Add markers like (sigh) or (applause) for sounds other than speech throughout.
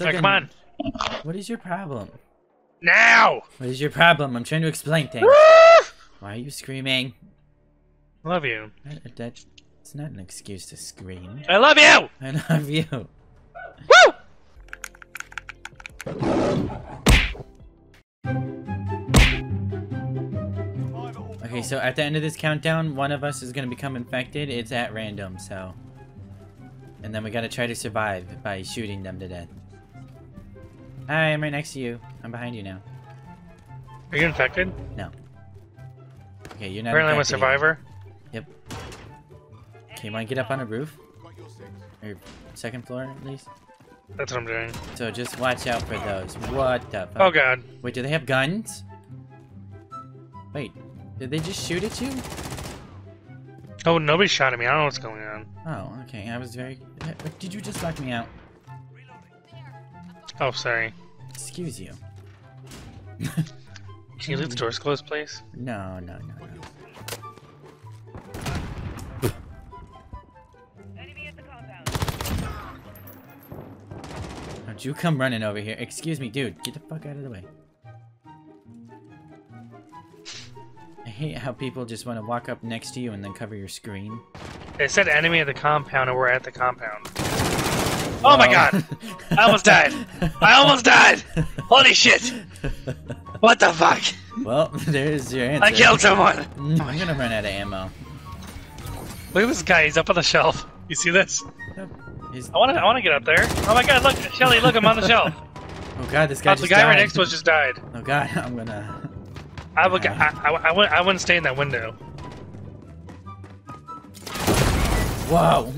Like come on. What is your problem? Now! What is your problem? I'm trying to explain things. Ah! Why are you screaming? Love you. That, that- it's not an excuse to scream. I love you! I love you. Woo! Okay, so at the end of this countdown, one of us is gonna become infected. It's at random, so. And then we gotta try to survive by shooting them to death. Hi, I'm right next to you. I'm behind you now. Are you infected? No. Okay, you're not. Apparently I'm a survivor. Yep. Okay, you wanna get up on a roof? Or second floor, at least? That's what I'm doing. So just watch out for those. What the fuck? Oh god. Wait, do they have guns? Wait, did they just shoot at you? Oh, nobody shot at me. I don't know what's going on. Oh, okay. I was very. Did you just lock me out? Oh, sorry. Excuse you. Can you leave the doors closed, please? No, no, no, no. Don't you come running over here. Excuse me, dude. Get the fuck out of the way. I hate how people just want to walk up next to you and then cover your screen. It said enemy at the compound, and we're at the compound. Oh my um, god! I almost died! I almost died! Holy shit! What the fuck? well, (laughs) there's your answer. I killed someone! I'm gonna run out of ammo. Look at this guy, he's up on the shelf. You see this? He's- I wanna I wanna get up there. Oh my god, look, Shelly, look, I'm on the shelf. Oh god, this guy Oh, the guy right next to us just died. Oh god, (laughs) I'm gonna. I would I, I, I, wouldn't, I wouldn't stay in that window. Whoa!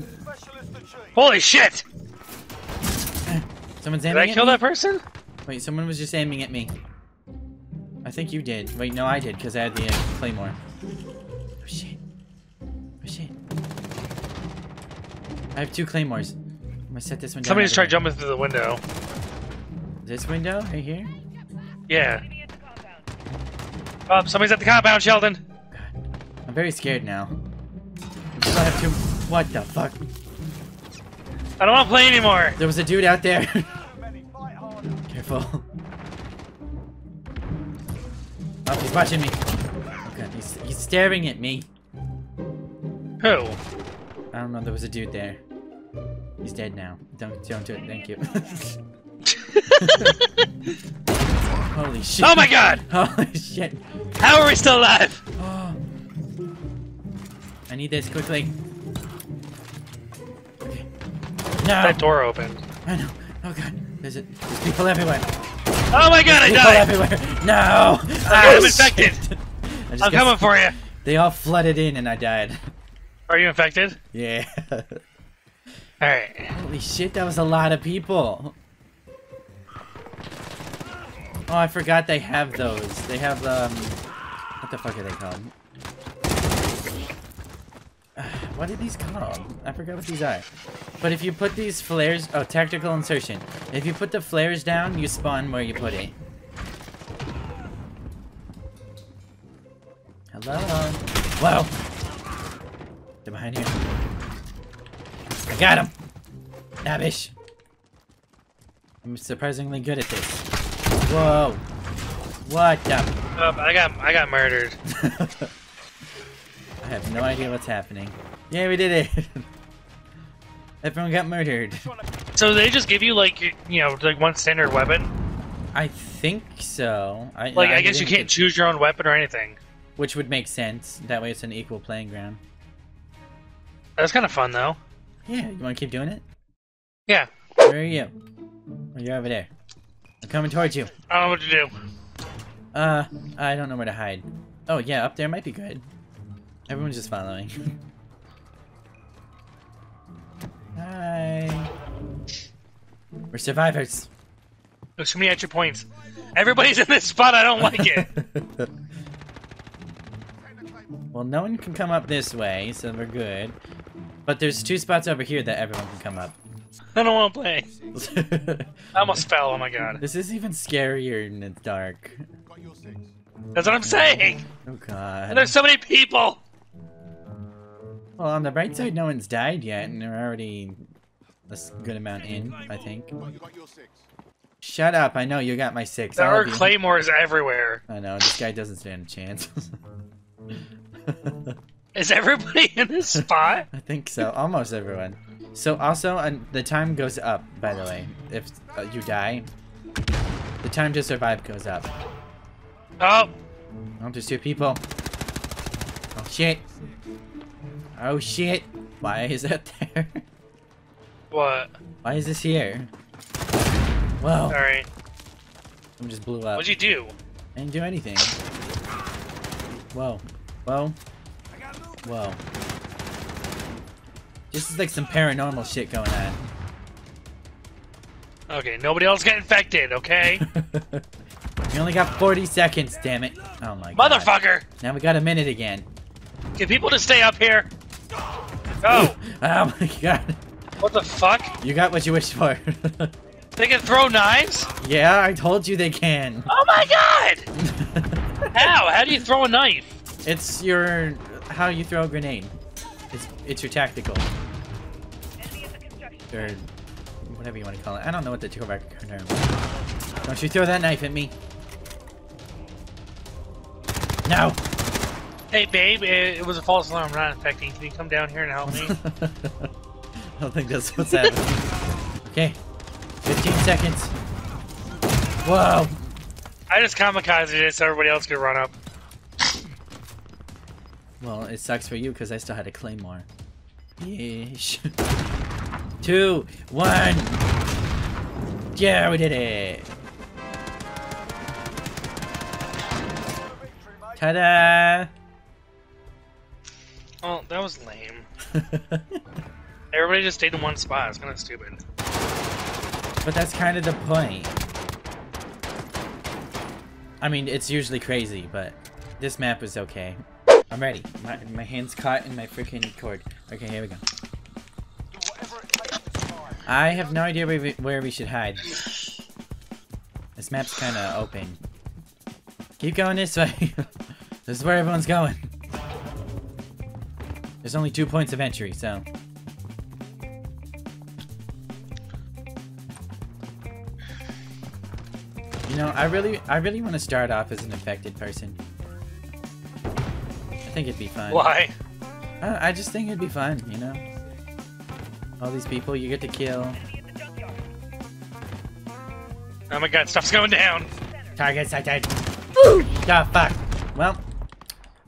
Holy shit! Someone's Did aiming I at kill me? that person? Wait, someone was just aiming at me. I think you did. Wait, no, I did because I had the uh, claymore. Oh shit! Oh shit! I have two claymores. I'm gonna set this one down. Somebody just over tried jumping through the window. This window right here. Yeah. Oh, somebody's at the compound, Sheldon. God. I'm very scared now. I still have two. What the fuck? I don't want to play anymore. There was a dude out there. (laughs) Careful. Oh, he's watching me. God, he's, he's staring at me. Who? I don't know, there was a dude there. He's dead now. Don't don't do it, thank you. (laughs) Holy shit. Oh my god! (laughs) Holy shit. How are we still alive? Oh. (gasps) I need this quickly. No! That door opened. I know. Oh god. There's, a, there's people everywhere. Oh my god, I People died! everywhere. No! I'm Oh, infected. (laughs) I'm got- coming for you. They all flooded in and I died. Are you infected? Yeah. (laughs) Alright. Holy shit, that was a lot of people. Oh, I forgot they have those. They have, um... What the fuck are they called? (sighs) What are these called? I forgot what these are. But if you put these flares... Oh, tactical insertion. If you put the flares down, you spawn where you put it. Hello? Whoa! They're behind you. I got him! Nabish! I'm surprisingly good at this. Whoa! What the? Um, I got I got murdered. (laughs) I have no idea what's happening. Yeah, we did it! (laughs) Everyone got murdered. So they just give you like you know like one standard weapon. I think so. I, Like I, guess you can't choose your own weapon or anything. Which would make sense. That way it's an equal playing ground. That's kind of fun though. Yeah, you want to keep doing it? Yeah. Where are you? Oh, you're over there. I'm coming towards you. I don't know what to do. Uh, I don't know where to hide. Oh, yeah, up there might be good. Everyone's just following. (laughs) Hi. We're survivors. There's too many extra points. Everybody's in this spot. I don't like it. (laughs) well, no one can come up this way, so we're good. But there's two spots over here that everyone can come up. I don't want to play. (laughs) I almost fell. Oh my god. this is even scarier in the dark. That's what I'm saying. Oh god. And there's so many people. Well, on the bright side, no one's died yet, and they're already a good amount in, I think. You got your six. Shut up! I know you got my six. There all are of claymores everywhere. I know this guy doesn't stand a chance. (laughs) Is everybody in this spot? I think so. Almost everyone. So also, uh, the time goes up. By the way, if uh, you die, the time to survive goes up. Oh, Oh, there's two people. Oh shit. Oh shit. Why is that there? what? Why is this here? Whoa. Sorry. I'm just blew up. What'd you do? I didn't do anything. Whoa. Whoa. Whoa. This is like some paranormal shit going on. Okay, nobody else get infected, okay? (laughs) we only got 40 seconds, damn it. Oh my god. Motherfucker! Now we got a minute again. Get people to stay up here. Oh, (laughs) Oh my god. what the fuck? You got what you wished for. (laughs) They can throw knives? yeah, I told you they can. Oh my god! (laughs) How? How do you throw a knife? it's your how you throw a grenade. It's it's your tactical. Or whatever you want to call it. I don't know what the correct term. is. Don't you throw that knife at me. No. Hey babe, it, it was a false alarm, not infecting. Can you come down here and help me? (laughs) I don't think that's what's happening. okay. 15 seconds. Whoa. I just kamikazed it so everybody else could run up. Well, it sucks for you because I still had a claymore. Yeesh. Two, one. Yeah, we did it. Ta-da! Oh, that was lame. (laughs) Everybody just stayed in one spot. It's kind of stupid. but that's kind of the point. I mean, it's usually crazy, but this map is okay. I'm ready. My, my hand's caught in my freaking cord. Okay, here we go. Do whatever it takes to survive. I have no idea where we, where we should hide. This map's kind of open. Keep going this way. (laughs) this is where everyone's going. There's only two points of entry, so. You know, I really, I really want to start off as an infected person. I think it'd be fun. Why? I, I just think it'd be fun, you know? All these people you get to kill. Oh my god, stuff's going down. Target sighted. Ah, fuck. Well,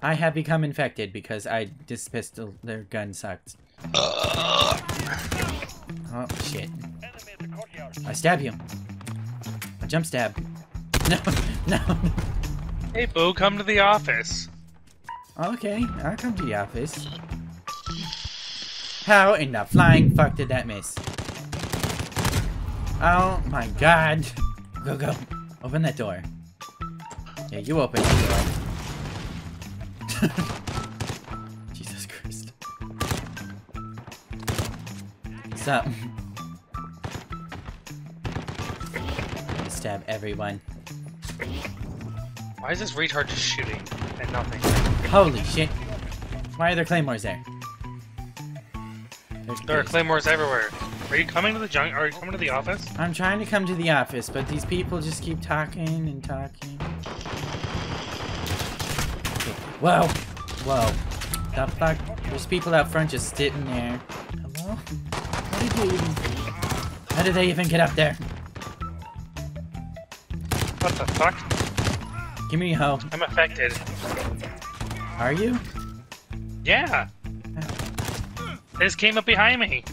I have become infected because I pistol, their gun sucked. Oh, shit. I stab you. I jump stab. (laughs) No, no. Hey, Boo, come to the office. Okay, I'll come to the office. How in the flying fuck did that miss? Oh my god. Go, go. Open that door. Yeah, you open that door. (laughs) Jesus Christ. What's up? Stab everyone. Why is this retard just shooting at nothing? Holy shit. Why are there claymores there? There's There are claymores everywhere. Are you coming to the junk? Are you coming to the office? I'm trying to come to the office, but these people just keep talking and talking. Okay. Whoa! Whoa. The fuck? There's people out front just sitting there. Hello? What did you even... How did they even get up there? What the fuck? Give me a hoe. I'm affected. Are you? Yeah. They just came up behind me.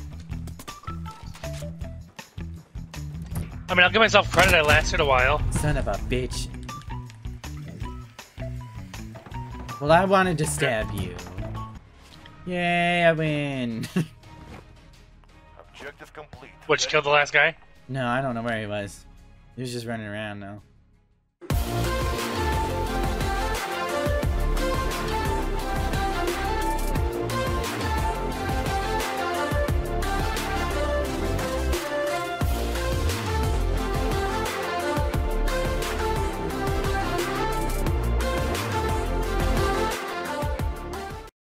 I mean, I'll give myself credit. I lasted a while. Son of a bitch. Well, I wanted to stab you. Yay, I win. Objective complete. Which killed the last guy? no, I don't know where he was. He was just running around now.